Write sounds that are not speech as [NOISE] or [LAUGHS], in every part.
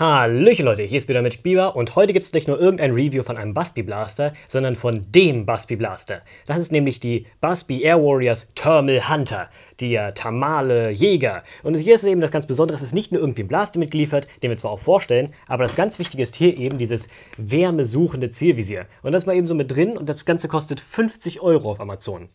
Hallöchen Leute, hier ist wieder Magic Beaver und heute gibt es nicht nur irgendein Review von einem Busby Blaster, sondern von dem Busby Blaster. Das ist nämlich die Busby Air Warriors Thermal Hunter, der thermale Jäger. Und hier ist eben das ganz Besondere, es ist nicht nur irgendwie ein Blaster mitgeliefert, den wir zwar auch vorstellen, aber das ganz Wichtige ist hier eben dieses wärmesuchende Zielvisier. Und das war eben so mit drin und das Ganze kostet 50 Euro auf Amazon.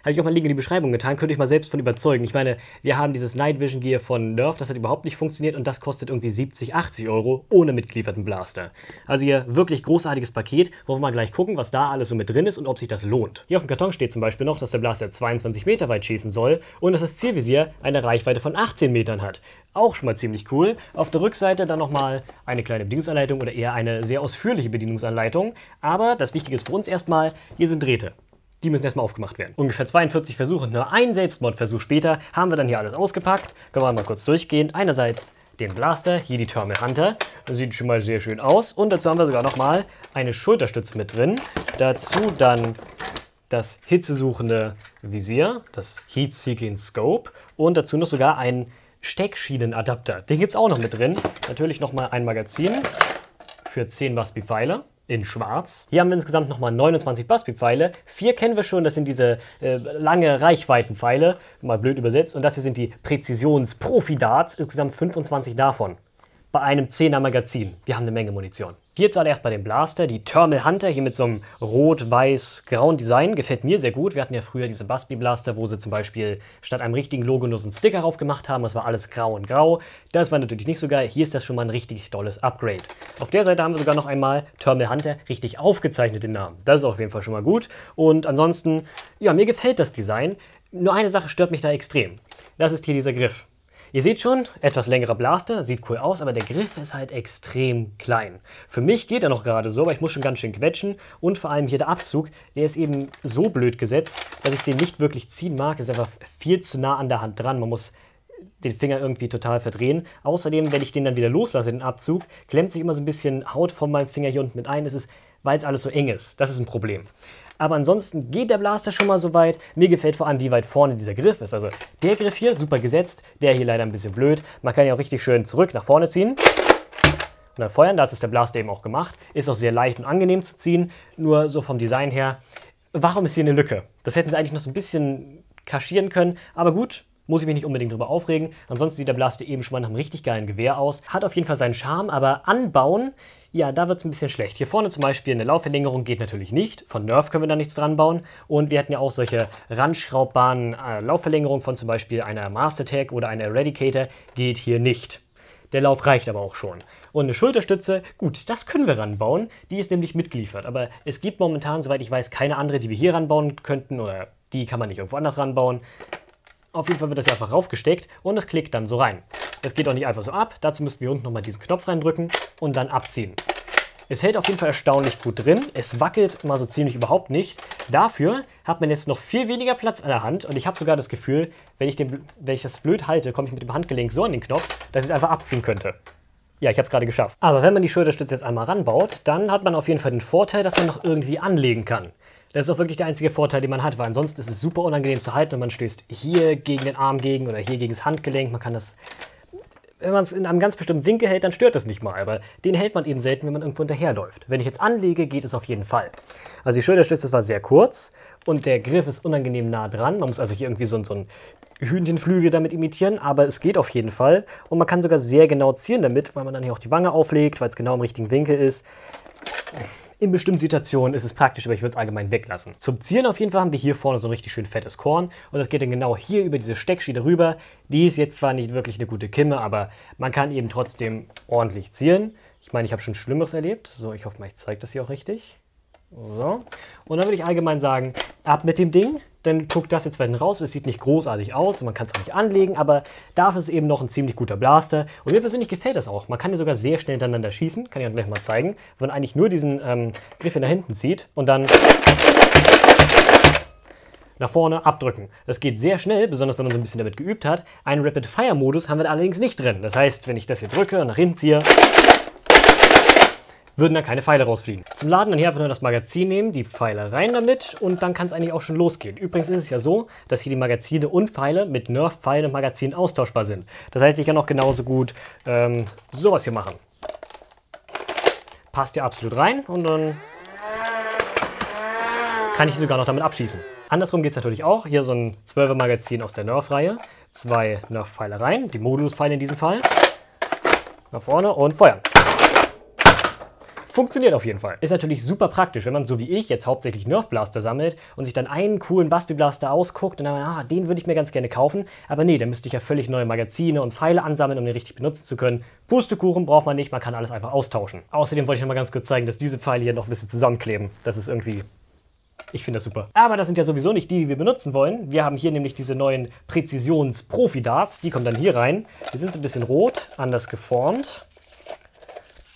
Habe ich auch mal Link in die Beschreibung getan, könnte ich mal selbst von überzeugen. Ich meine, wir haben dieses Night Vision Gear von Nerf, das hat überhaupt nicht funktioniert und das kostet irgendwie 70, 80 Euro ohne mitgelieferten Blaster. Also hier wirklich großartiges Paket, wo wir mal gleich gucken, was da alles so mit drin ist und ob sich das lohnt. Hier auf dem Karton steht zum Beispiel noch, dass der Blaster 22 Meter weit schießen soll und dass das Zielvisier eine Reichweite von 18 Metern hat. Auch schon mal ziemlich cool. Auf der Rückseite dann nochmal eine kleine Bedienungsanleitung oder eher eine sehr ausführliche Bedienungsanleitung. Aber das Wichtige ist für uns erstmal, hier sind Drähte. Die müssen erstmal aufgemacht werden. Ungefähr 42 Versuche, nur ein Selbstmordversuch später, haben wir dann hier alles ausgepackt. Können wir mal kurz durchgehen. Einerseits den Blaster, hier die Thermal Hunter. Sieht schon mal sehr schön aus. Und dazu haben wir sogar nochmal eine Schulterstütze mit drin. Dazu dann das hitzesuchende Visier, das Heat Seeking Scope. Und dazu noch sogar einen Steckschienenadapter. Den gibt es auch noch mit drin. Natürlich nochmal ein Magazin für 10 Waspi-Pfeile in schwarz. Hier haben wir insgesamt nochmal 29 Busby-Pfeile. Vier kennen wir schon, das sind diese äh, lange Reichweitenpfeile, mal blöd übersetzt. Und das hier sind die Präzisions-Profi-Darts, insgesamt 25 davon. Bei einem 10er Magazin. Wir haben eine Menge Munition. Hier zuallererst bei dem Blaster, die Thermal Hunter, hier mit so einem rot-weiß-grauen Design, gefällt mir sehr gut. Wir hatten ja früher diese Busby Blaster, wo sie zum Beispiel statt einem richtigen Logo nur so einen Sticker drauf gemacht haben. Das war alles grau und grau. Das war natürlich nicht so geil. Hier ist das schon mal ein richtig tolles Upgrade. Auf der Seite haben wir sogar noch einmal Thermal Hunter richtig aufgezeichnet, den Namen. Das ist auf jeden Fall schon mal gut. Und ansonsten, ja, mir gefällt das Design. Nur eine Sache stört mich da extrem. Das ist hier dieser Griff. Ihr seht schon, etwas längerer Blaster, sieht cool aus, aber der Griff ist halt extrem klein. Für mich geht er noch gerade so, aber ich muss schon ganz schön quetschen und vor allem hier der Abzug, der ist eben so blöd gesetzt, dass ich den nicht wirklich ziehen mag. ist einfach viel zu nah an der Hand dran. Man muss den Finger irgendwie total verdrehen. Außerdem, wenn ich den dann wieder loslasse, den Abzug, klemmt sich immer so ein bisschen Haut von meinem Finger hier unten mit ein. Das ist, weil es alles so eng ist. Das ist ein Problem. Aber ansonsten geht der Blaster schon mal so weit. Mir gefällt vor allem, wie weit vorne dieser Griff ist. Also der Griff hier, super gesetzt. Der hier leider ein bisschen blöd. Man kann ihn auch richtig schön zurück nach vorne ziehen. Und dann feuern, das ist der Blaster eben auch gemacht. Ist auch sehr leicht und angenehm zu ziehen. Nur so vom Design her, warum ist hier eine Lücke? Das hätten sie eigentlich noch so ein bisschen kaschieren können. Aber gut, muss ich mich nicht unbedingt drüber aufregen. Ansonsten sieht der Blaster eben schon mal nach einem richtig geilen Gewehr aus. Hat auf jeden Fall seinen Charme, aber anbauen, ja, da wird es ein bisschen schlecht. Hier vorne zum Beispiel eine Laufverlängerung geht natürlich nicht. Von Nerf können wir da nichts dran bauen. Und wir hatten ja auch solche randschraubbaren äh, Laufverlängerungen von zum Beispiel einer Master Tag oder einer Eradicator. Geht hier nicht. Der Lauf reicht aber auch schon. Und eine Schulterstütze, gut, das können wir ranbauen. Die ist nämlich mitgeliefert. Aber es gibt momentan, soweit ich weiß, keine andere, die wir hier ranbauen könnten. Oder die kann man nicht irgendwo anders ranbauen. Auf jeden Fall wird das hier einfach raufgesteckt und es klickt dann so rein. Es geht auch nicht einfach so ab, dazu müssten wir unten nochmal diesen Knopf reindrücken und dann abziehen. Es hält auf jeden Fall erstaunlich gut drin. Es wackelt mal so ziemlich überhaupt nicht. Dafür hat man jetzt noch viel weniger Platz an der Hand und ich habe sogar das Gefühl, wenn ich, den, wenn ich das blöd halte, komme ich mit dem Handgelenk so an den Knopf, dass ich es einfach abziehen könnte. Ja, ich habe es gerade geschafft. Aber wenn man die Schulterstütze jetzt einmal ranbaut, dann hat man auf jeden Fall den Vorteil, dass man noch irgendwie anlegen kann. Das ist auch wirklich der einzige Vorteil, den man hat, weil ansonsten ist es super unangenehm zu halten und man stößt hier gegen den Arm gegen oder hier gegen das Handgelenk. Man kann das, wenn man es in einem ganz bestimmten Winkel hält, dann stört das nicht mal, aber den hält man eben selten, wenn man irgendwo hinterherläuft. Wenn ich jetzt anlege, geht es auf jeden Fall. Also die Schulterstütze war sehr kurz und der Griff ist unangenehm nah dran. Man muss also hier irgendwie so, so ein Hühnchenflügel damit imitieren, aber es geht auf jeden Fall. Und man kann sogar sehr genau zielen damit, weil man dann hier auch die Wange auflegt, weil es genau im richtigen Winkel ist. In bestimmten Situationen ist es praktisch, aber ich würde es allgemein weglassen. Zum Zielen auf jeden Fall haben wir hier vorne so ein richtig schön fettes Korn und das geht dann genau hier über diese Steckschiene rüber. Die ist jetzt zwar nicht wirklich eine gute Kimme, aber man kann eben trotzdem ordentlich zielen. Ich meine, ich habe schon Schlimmeres erlebt. So, ich hoffe mal, ich zeige das hier auch richtig. So. Und dann würde ich allgemein sagen, ab mit dem Ding. Dann guckt das jetzt weiter raus. Es sieht nicht großartig aus, man kann es auch nicht anlegen, aber dafür ist es eben noch ein ziemlich guter Blaster. Und mir persönlich gefällt das auch. Man kann hier sogar sehr schnell hintereinander schießen. Kann ich euch gleich mal zeigen. Wenn man eigentlich nur diesen ähm, Griff nach hinten zieht und dann nach vorne abdrücken. Das geht sehr schnell, besonders wenn man so ein bisschen damit geübt hat. Einen Rapid-Fire-Modus haben wir da allerdings nicht drin. Das heißt, wenn ich das hier drücke und nach hinten ziehe, würden da keine Pfeile rausfliegen. Zum Laden dann hier einfach nur das Magazin nehmen, die Pfeile rein damit und dann kann es eigentlich auch schon losgehen. Übrigens ist es ja so, dass hier die Magazine und Pfeile mit Nerf-Pfeilen und Magazin austauschbar sind. Das heißt, ich kann auch genauso gut ähm, sowas hier machen. passt hier absolut rein und dann kann ich sogar noch damit abschießen. Andersrum geht es natürlich auch. Hier so ein 12er Magazin aus der Nerf-Reihe. Zwei Nerf-Pfeile rein, die Modus-Pfeile in diesem Fall. Nach vorne und feuern. Funktioniert auf jeden Fall. Ist natürlich super praktisch, wenn man so wie ich jetzt hauptsächlich Nerf Blaster sammelt und sich dann einen coolen Busby Blaster ausguckt und dann, ah, den würde ich mir ganz gerne kaufen. Aber nee, dann müsste ich ja völlig neue Magazine und Pfeile ansammeln, um den richtig benutzen zu können. Pustekuchen braucht man nicht, man kann alles einfach austauschen. Außerdem wollte ich noch mal ganz kurz zeigen, dass diese Pfeile hier noch ein bisschen zusammenkleben. Das ist irgendwie ich finde das super. Aber das sind ja sowieso nicht die, die wir benutzen wollen. Wir haben hier nämlich diese neuen Präzisions-Profi-Darts. Die kommen dann hier rein. Die sind so ein bisschen rot, anders geformt.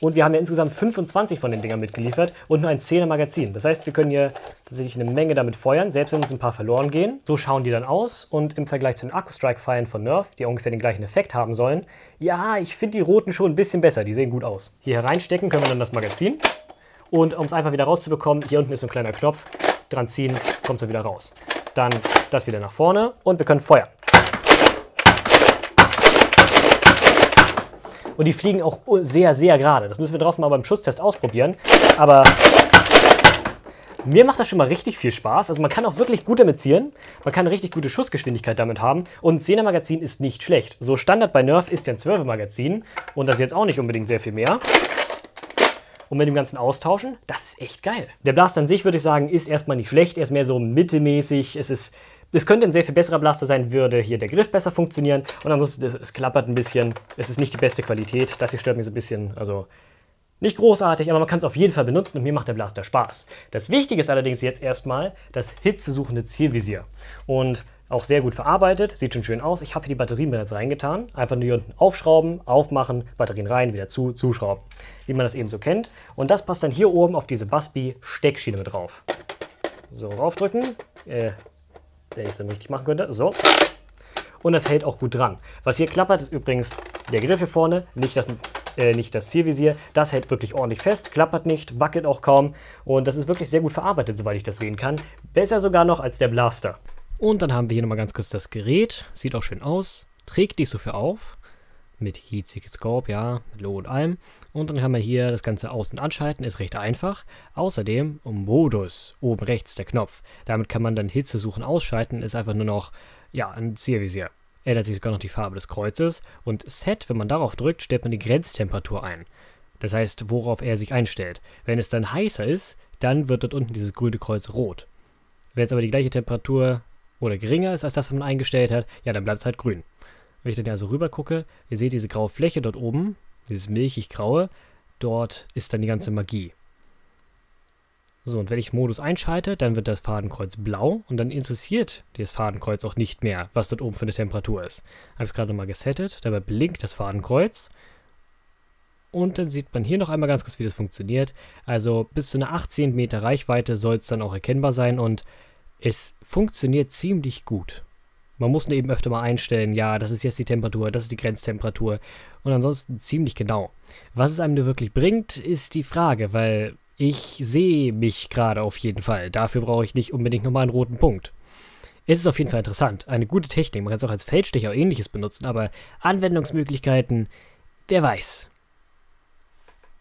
Und wir haben ja insgesamt 25 von den Dingern mitgeliefert und nur ein 10er Magazin. Das heißt, wir können hier tatsächlich eine Menge damit feuern, selbst wenn uns ein paar verloren gehen. So schauen die dann aus und im Vergleich zu den Akku-Strike-Pfeilen von Nerf, die ungefähr den gleichen Effekt haben sollen, ja, ich finde die roten schon ein bisschen besser, die sehen gut aus. Hier hereinstecken können wir dann das Magazin und um es einfach wieder rauszubekommen, hier unten ist so ein kleiner Knopf, dran ziehen, kommt es wieder raus. Dann das wieder nach vorne und wir können feuern. Und die fliegen auch sehr, sehr gerade. Das müssen wir draußen mal beim Schusstest ausprobieren. Aber mir macht das schon mal richtig viel Spaß. Also man kann auch wirklich gut damit zielen. Man kann eine richtig gute Schussgeschwindigkeit damit haben. Und ein 10er Magazin ist nicht schlecht. So Standard bei Nerf ist ja ein 12er Magazin. Und das ist jetzt auch nicht unbedingt sehr viel mehr und mit dem Ganzen austauschen, das ist echt geil. Der Blaster an sich, würde ich sagen, ist erstmal nicht schlecht, er ist mehr so mittelmäßig, es ist es könnte ein sehr viel besserer Blaster sein, würde hier der Griff besser funktionieren. Und ansonsten, es, es klappert ein bisschen. Es ist nicht die beste Qualität. Das hier stört mich so ein bisschen. Also nicht großartig, aber man kann es auf jeden Fall benutzen und mir macht der Blaster Spaß. Das Wichtige ist allerdings jetzt erstmal das hitzesuchende Zielvisier. Und auch sehr gut verarbeitet, sieht schon schön aus. Ich habe hier die Batterien bereits reingetan. Einfach nur hier unten aufschrauben, aufmachen, Batterien rein, wieder zu, zuschrauben. Wie man das eben so kennt. Und das passt dann hier oben auf diese Busby-Steckschiene mit drauf. So, raufdrücken. Äh, wenn ich es dann richtig machen könnte. So. Und das hält auch gut dran. Was hier klappert, ist übrigens der Griff hier vorne, nicht das, äh, nicht das Zielvisier. Das hält wirklich ordentlich fest, klappert nicht, wackelt auch kaum. Und das ist wirklich sehr gut verarbeitet, soweit ich das sehen kann. Besser sogar noch als der Blaster. Und dann haben wir hier nochmal ganz kurz das Gerät. Sieht auch schön aus. Trägt nicht so viel auf. Mit Heat Seeking Scope, ja, mit Low und allem. Und dann haben wir hier das Ganze und anschalten, ist recht einfach. Außerdem um Modus, oben rechts der Knopf. Damit kann man dann Hitze suchen, ausschalten, ist einfach nur noch, ja, ein Zielvisier. Ändert sich sogar noch die Farbe des Kreuzes. Und Set, wenn man darauf drückt, stellt man die Grenztemperatur ein. Das heißt, worauf er sich einstellt. Wenn es dann heißer ist, dann wird dort unten dieses grüne Kreuz rot. Wenn es aber die gleiche Temperatur oder geringer ist als das, was man eingestellt hat, ja, dann bleibt es halt grün. Wenn ich dann also rüber gucke, ihr seht diese graue Fläche dort oben, dieses milchig-graue, dort ist dann die ganze Magie. So, und wenn ich Modus einschalte, dann wird das Fadenkreuz blau und dann interessiert das Fadenkreuz auch nicht mehr, was dort oben für eine Temperatur ist. Ich habe es gerade nochmal gesettet, dabei blinkt das Fadenkreuz und dann sieht man hier noch einmal ganz kurz, wie das funktioniert. Also bis zu einer 18 Meter Reichweite soll es dann auch erkennbar sein und es funktioniert ziemlich gut. Man muss eben öfter mal einstellen, ja, das ist jetzt die Temperatur, das ist die Grenztemperatur und ansonsten ziemlich genau. Was es einem nur wirklich bringt, ist die Frage, weil ich sehe mich gerade auf jeden Fall. Dafür brauche ich nicht unbedingt nochmal einen roten Punkt. Es ist auf jeden Fall interessant. Eine gute Technik. Man kann es auch als Feldstecher oder ähnliches benutzen, aber Anwendungsmöglichkeiten, wer weiß.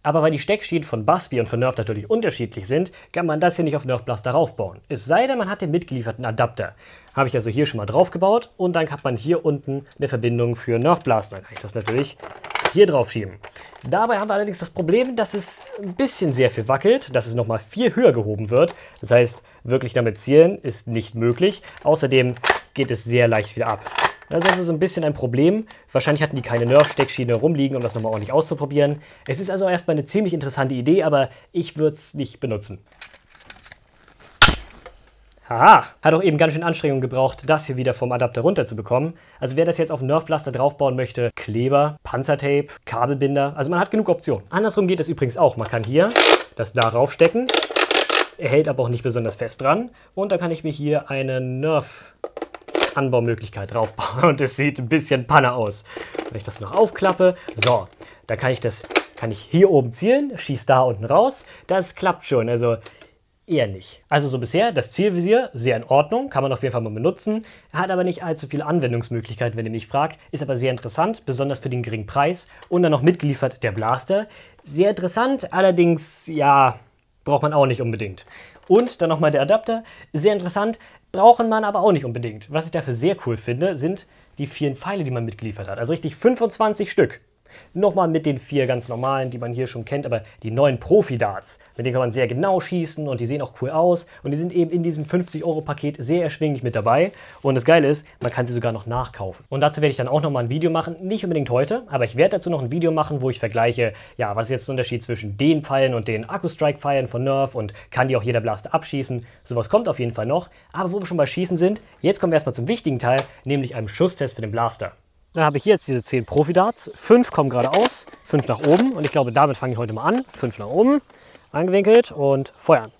Aber weil die Steckschienen von Busby und von Nerf natürlich unterschiedlich sind, kann man das hier nicht auf Nerf Blaster raufbauen. Es sei denn, man hat den mitgelieferten Adapter. Habe ich also hier schon mal drauf gebaut und dann hat man hier unten eine Verbindung für Nerf Blaster. Dann kann ich das natürlich hier drauf schieben. Dabei haben wir allerdings das Problem, dass es ein bisschen sehr viel wackelt, dass es nochmal viel höher gehoben wird. Das heißt, wirklich damit zielen ist nicht möglich. Außerdem geht es sehr leicht wieder ab. Das ist also so ein bisschen ein Problem. Wahrscheinlich hatten die keine Nerf-Steckschiene rumliegen, um das nochmal ordentlich auszuprobieren. Es ist also erstmal eine ziemlich interessante Idee, aber ich würde es nicht benutzen. Haha, hat auch eben ganz schön Anstrengung gebraucht, das hier wieder vom Adapter runterzubekommen. Also wer das jetzt auf einen Nerf-Blaster draufbauen möchte, Kleber, Panzertape, Kabelbinder, also man hat genug Optionen. Andersrum geht es übrigens auch. Man kann hier das darauf stecken, er hält aber auch nicht besonders fest dran. Und da kann ich mir hier eine Nerf Anbaumöglichkeit draufbauen [LAUGHS] und es sieht ein bisschen Panne aus. Wenn ich das noch aufklappe, so, da kann ich das, kann ich hier oben zielen, schieße da unten raus. Das klappt schon. Also eher nicht. Also so bisher, das Zielvisier, sehr in Ordnung, kann man auf jeden Fall mal benutzen, hat aber nicht allzu viele Anwendungsmöglichkeiten, wenn ihr mich fragt, ist aber sehr interessant, besonders für den geringen Preis und dann noch mitgeliefert der Blaster. Sehr interessant, allerdings, ja, braucht man auch nicht unbedingt. Und dann nochmal der Adapter, sehr interessant, brauchen man aber auch nicht unbedingt. Was ich dafür sehr cool finde, sind die vielen Pfeile, die man mitgeliefert hat. Also richtig 25 Stück. Nochmal mit den vier ganz normalen, die man hier schon kennt, aber die neuen Profi-Darts. Mit denen kann man sehr genau schießen und die sehen auch cool aus. Und die sind eben in diesem 50-Euro-Paket sehr erschwinglich mit dabei. Und das Geile ist, man kann sie sogar noch nachkaufen. Und dazu werde ich dann auch nochmal ein Video machen. Nicht unbedingt heute, aber ich werde dazu noch ein Video machen, wo ich vergleiche, ja, was ist jetzt der Unterschied zwischen den Pfeilen und den Akku-Strike-Pfeilen von Nerf und kann die auch jeder Blaster abschießen. Sowas kommt auf jeden Fall noch. Aber wo wir schon bei Schießen sind, jetzt kommen wir erstmal zum wichtigen Teil, nämlich einem Schusstest für den Blaster. Dann habe ich jetzt diese 10 Profi-Darts. 5 kommen geradeaus, 5 nach oben. Und ich glaube, damit fange ich heute mal an. 5 nach oben, angewinkelt und feuern.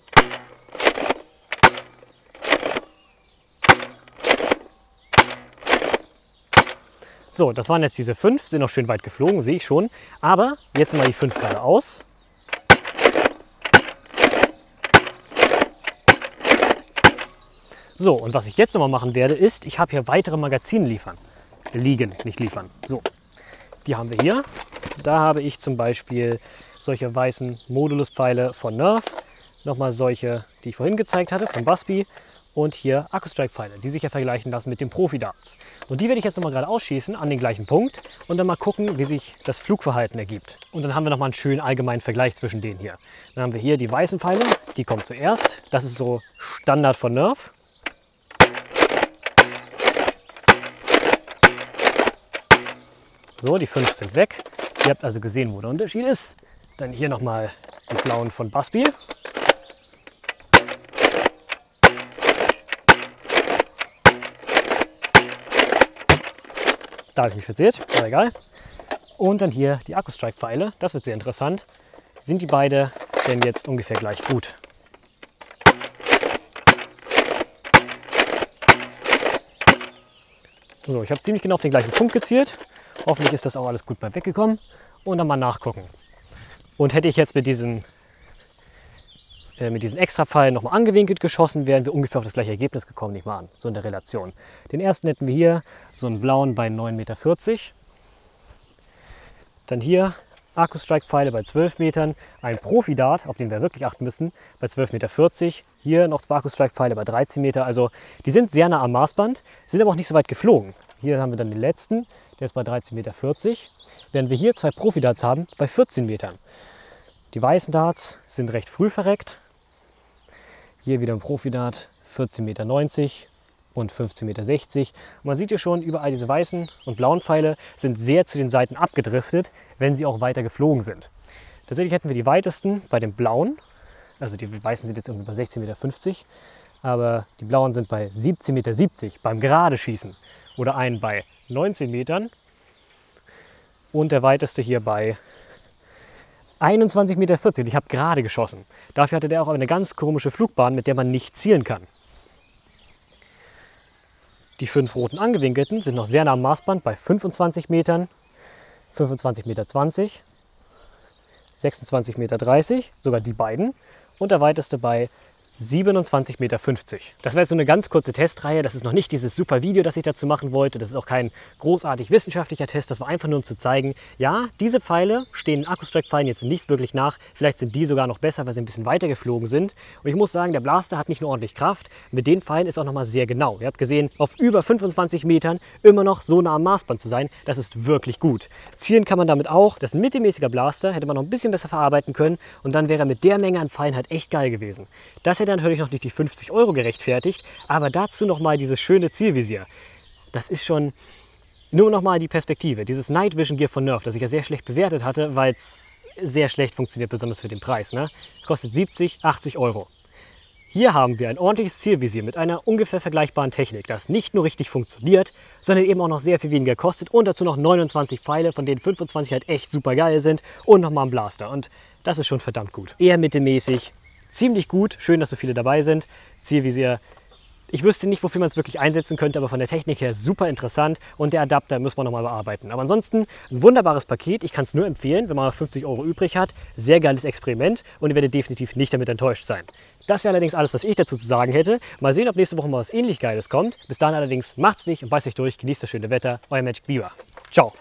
So, das waren jetzt diese 5, sind noch schön weit geflogen, sehe ich schon. Aber jetzt mal die 5 geradeaus. So, und was ich jetzt nochmal machen werde, ist, ich habe hier weitere Magazine liefern liegen, nicht liefern. So, die haben wir hier. Da habe ich zum Beispiel solche weißen Moduluspfeile von Nerf. Nochmal solche, die ich vorhin gezeigt hatte, von Busby. Und hier Akku-Strike-Pfeile, die sich ja vergleichen lassen mit den Profi-Darts. Und die werde ich jetzt nochmal gerade ausschießen an den gleichen Punkt und dann mal gucken, wie sich das Flugverhalten ergibt. Und dann haben wir nochmal einen schönen allgemeinen Vergleich zwischen denen hier. Dann haben wir hier die weißen Pfeile, die kommen zuerst. Das ist so Standard von Nerf. So, die fünf sind weg. Ihr habt also gesehen, wo der Unterschied ist. Dann hier nochmal die blauen von Busby. Da habe ich mich verzählt, aber egal. Und dann hier die Akku-Strike-Pfeile. Das wird sehr interessant. Sind die beide denn jetzt ungefähr gleich gut? So, ich habe ziemlich genau auf den gleichen Punkt gezielt. Hoffentlich ist das auch alles gut bei weggekommen. Und dann mal nachgucken. Und hätte ich jetzt mit diesen, äh, mit diesen Extrapfeilen nochmal angewinkelt geschossen, wären wir ungefähr auf das gleiche Ergebnis gekommen, nicht mal an. So in der Relation. Den ersten hätten wir hier so einen blauen bei 9,40 Meter. Dann hier Akku-Strike-Pfeile bei 12 Metern, ein Profi-Dart, auf den wir wirklich achten müssen, bei 12,40 Meter. Hier noch zwei Akku-Strike-Pfeile bei 13 Meter. Also die sind sehr nah am Maßband, sind aber auch nicht so weit geflogen. Hier haben wir dann den letzten, der ist bei 13,40 Meter. Während wir hier zwei Profi-Darts haben bei 14 Metern. Die weißen Darts sind recht früh verreckt. Hier wieder ein Profi-Dart, 14,90 Meter und 15,60 Meter. Man sieht hier schon, überall diese weißen und blauen Pfeile sind sehr zu den Seiten abgedriftet, wenn sie auch weiter geflogen sind. Tatsächlich hätten wir die weitesten bei den blauen, also die weißen sind jetzt irgendwie bei 16,50 Meter, aber die blauen sind bei 17,70 Meter beim gerade Schießen oder einen bei 19 Metern und der weiteste hier bei 21,40 Meter. Ich habe gerade geschossen. Dafür hatte der auch eine ganz komische Flugbahn, mit der man nicht zielen kann. Die fünf roten angewinkelten sind noch sehr nah am Maßband bei 25 Metern, 25,20 Meter, 26,30 Meter, sogar die beiden. Und der weiteste bei 27,50 Meter. Das war jetzt so eine ganz kurze Testreihe. Das ist noch nicht dieses super Video, das ich dazu machen wollte. Das ist auch kein großartig wissenschaftlicher Test. Das war einfach nur, um zu zeigen, ja, diese Pfeile stehen Akkustrike-Pfeilen jetzt nicht wirklich nach. Vielleicht sind die sogar noch besser, weil sie ein bisschen weiter geflogen sind. Und ich muss sagen, der Blaster hat nicht nur ordentlich Kraft, mit den Pfeilen ist auch noch mal sehr genau. Ihr habt gesehen, auf über 25 Metern immer noch so nah am Maßband zu sein, das ist wirklich gut. Zielen kann man damit auch. Das ist ein mittelmäßiger Blaster, hätte man noch ein bisschen besser verarbeiten können und dann wäre er mit der Menge an Pfeilen halt echt geil gewesen. Das hätte natürlich noch nicht die 50 Euro gerechtfertigt, aber dazu nochmal dieses schöne Zielvisier. Das ist schon nur nochmal die Perspektive. Dieses Night Vision Gear von Nerf, das ich ja sehr schlecht bewertet hatte, weil es sehr schlecht funktioniert, besonders für den Preis. Ne? Kostet 70, 80 Euro. Hier haben wir ein ordentliches Zielvisier mit einer ungefähr vergleichbaren Technik, das nicht nur richtig funktioniert, sondern eben auch noch sehr viel weniger kostet und dazu noch 29 Pfeile, von denen 25 halt echt super geil sind und nochmal ein Blaster. Und das ist schon verdammt gut. Eher mittelmäßig, ziemlich gut. Schön, dass so viele dabei sind. Zielvisier Ich wüsste nicht, wofür man es wirklich einsetzen könnte, aber von der Technik her super interessant und der Adapter muss man nochmal bearbeiten. Aber ansonsten ein wunderbares Paket. Ich kann es nur empfehlen, wenn man noch 50 Euro übrig hat. Sehr geiles Experiment und ihr werdet definitiv nicht damit enttäuscht sein. Das wäre allerdings alles, was ich dazu zu sagen hätte. Mal sehen, ob nächste Woche mal was ähnlich Geiles kommt. Bis dahin allerdings macht's wichtig und beißt euch durch, genießt das schöne Wetter. Euer Magic Beaver. Ciao.